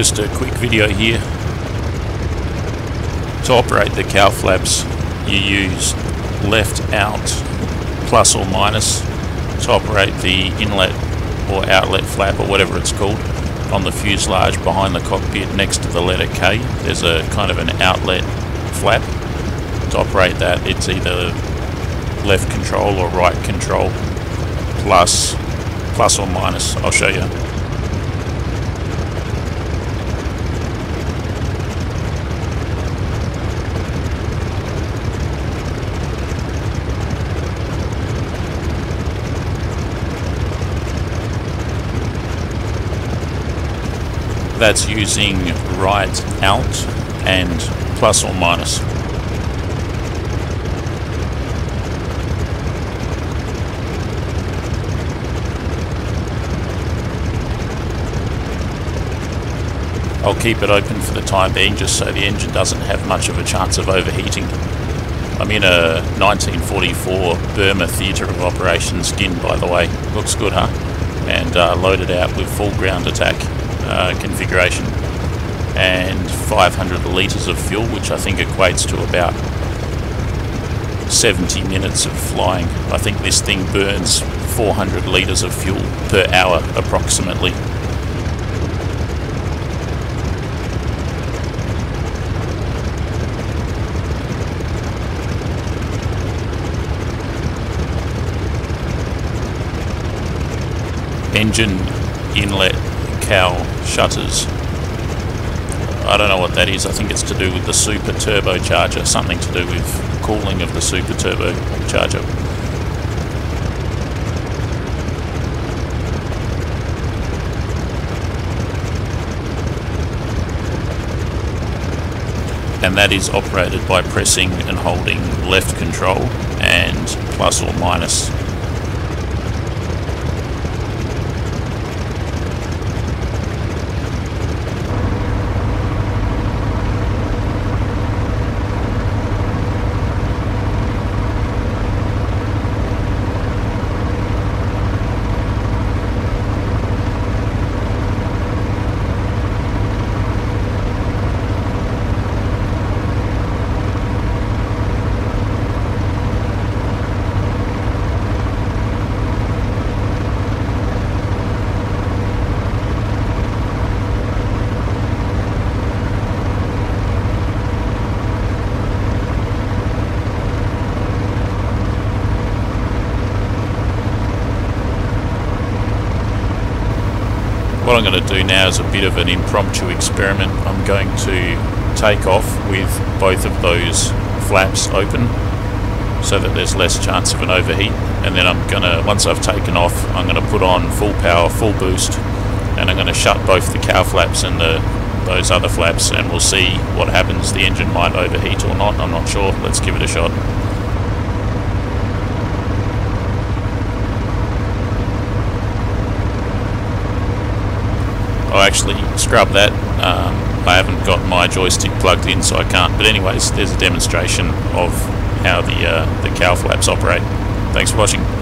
Just a quick video here. To operate the cowl flaps, you use left alt plus or minus to operate the inlet or outlet flap or whatever it's called on the fuselage behind the cockpit next to the letter K. There's a kind of an outlet flap. To operate that, it's either left control or right control plus plus or minus. I'll show you. That's using right alt and plus or minus. I'll keep it open for the time being just so the engine doesn't have much of a chance of overheating. I'm in a 1944 Burma Theatre of Operations skin by the way, looks good huh? And uh, loaded out with full ground attack uh, configuration and 500 litres of fuel which I think equates to about 70 minutes of flying. I think this thing burns 400 litres of fuel per hour approximately. engine inlet cowl shutters. I don't know what that is. I think it's to do with the super turbocharger, something to do with cooling of the super turbocharger. And that is operated by pressing and holding left control and plus or minus what I'm going to do now is a bit of an impromptu experiment. I'm going to take off with both of those flaps open so that there's less chance of an overheat and then I'm going to, once I've taken off, I'm going to put on full power, full boost and I'm going to shut both the cowl flaps and the those other flaps and we'll see what happens. The engine might overheat or not, I'm not sure. Let's give it a shot. I'll actually scrub that. Um, I haven't got my joystick plugged in, so I can't. But anyways, there's a demonstration of how the uh, the cowl flaps operate. Thanks for watching.